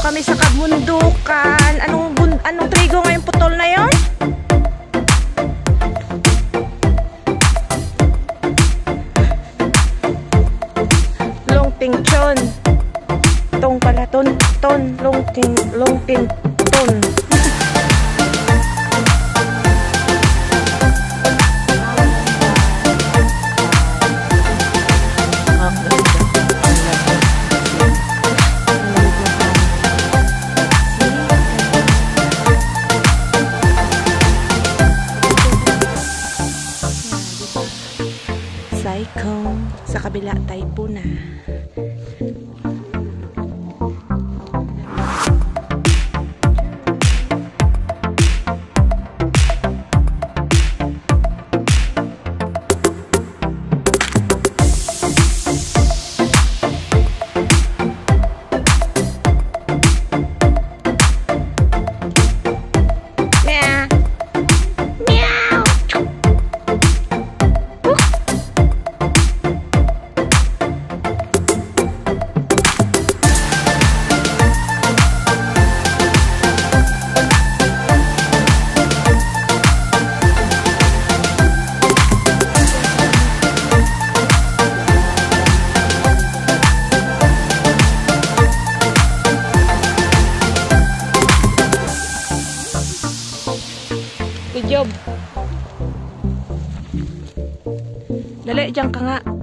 Kami sa kabundukan. Anong, anong trigo ngayon putol na yon? Long ting chon. Tong pala. Ton, ton. Long ting, long ting. Si Job. Dali, dyan ka nga.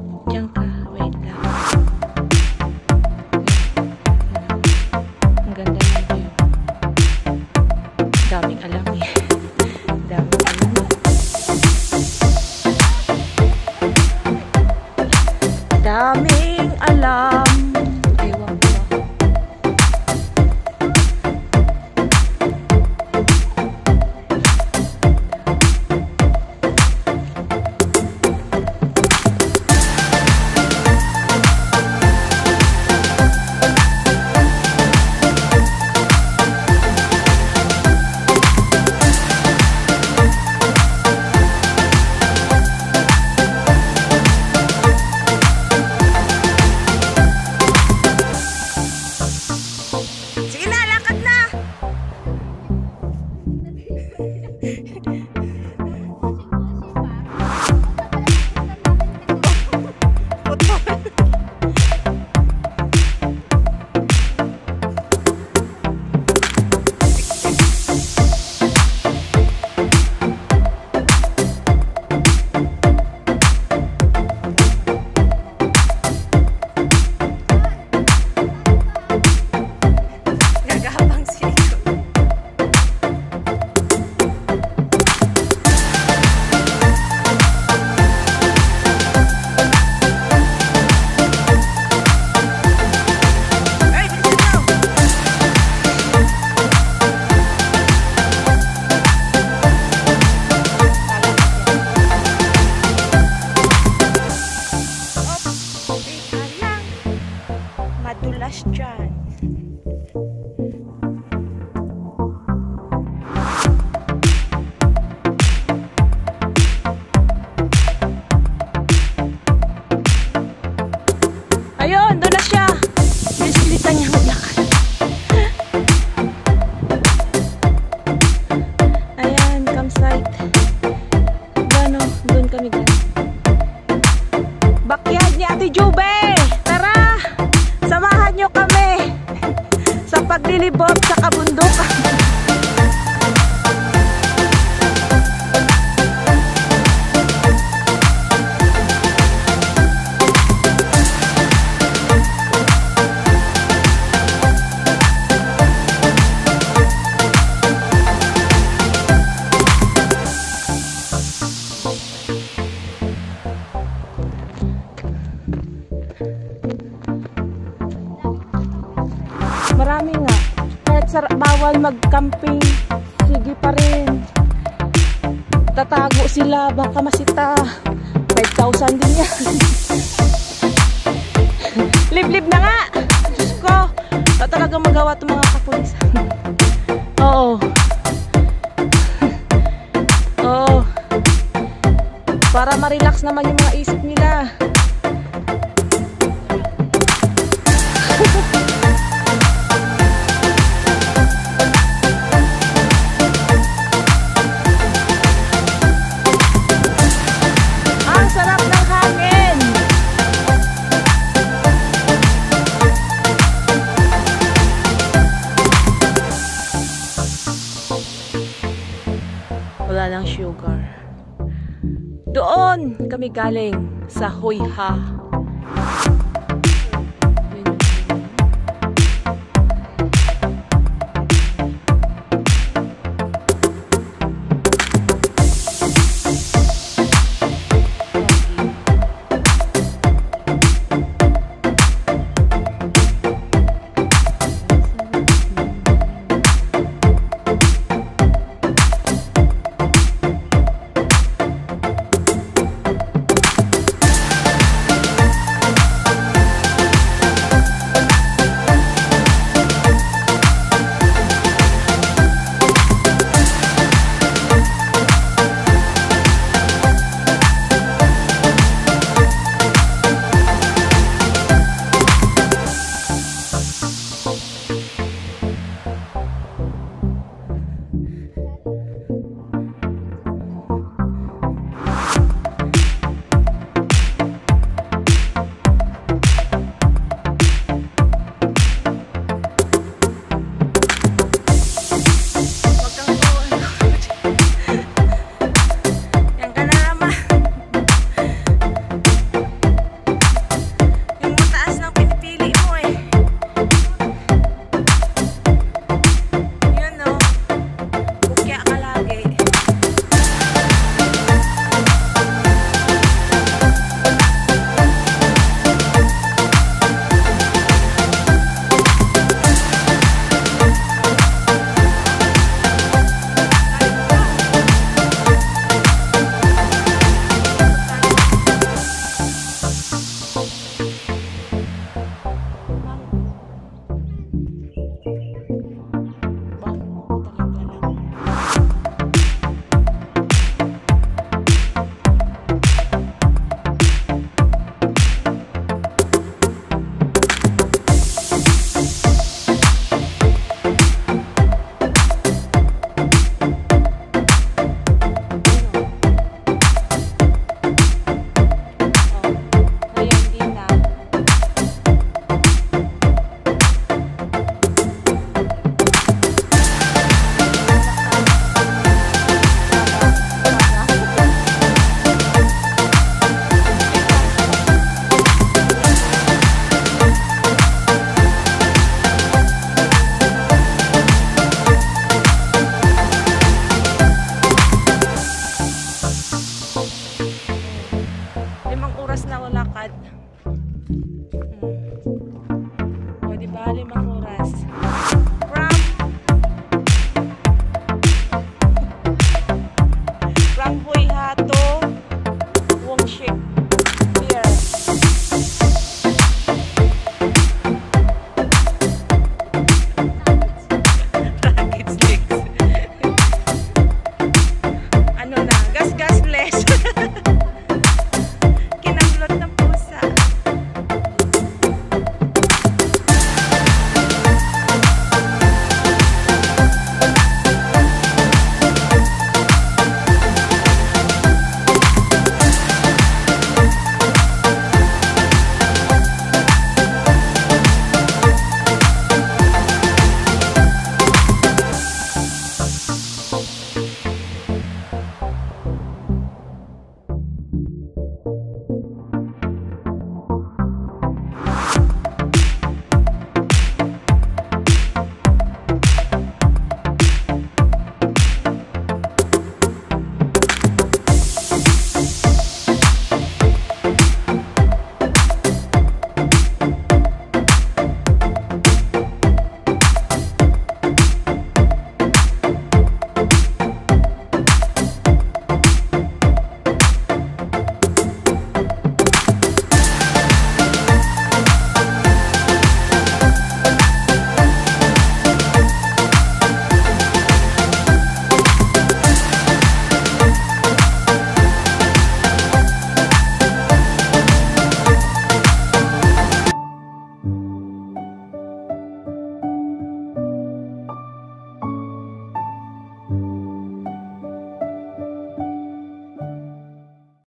Sa kabundukan. Marami nga. Sar- bawal mag-camping, sige pa rin. Tatago sila, baka masita. 5,000 din yan. Liblib na nga! Diyos ko, na talagang magawa itong mga kapulisan. Oo. Oo. Para ma-relax naman yung mga isip nila. Lang sugar. Doon kami galing sa Hoyha.